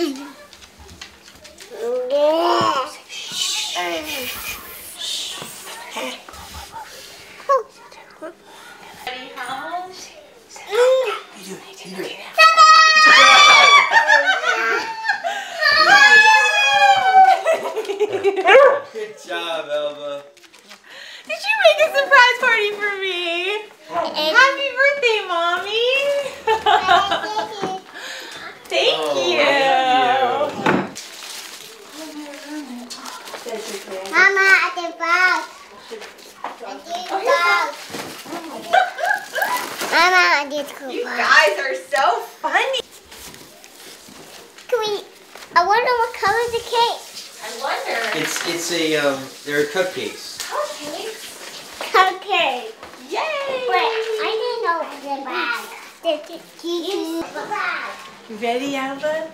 Good job, Elva. Did you make a surprise party for me? Mama, at the box. At the box. Mama, at the You guys are so funny. Can we? I wonder what color the cake. I wonder. It's it's a um. They're cupcakes. Cupcakes. Cupcake. Yay! Wait, I didn't open the bag. The the the bag. You ready, Alvin?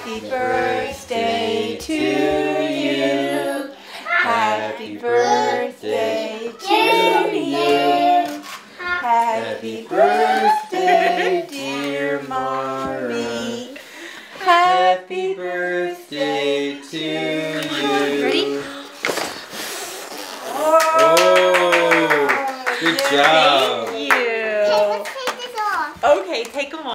Happy birthday to you. Happy birthday to you. Happy birthday, dear mommy. Happy birthday to you. Ready? Oh, good job. Thank you. Okay, let's take them off. Okay, take them off.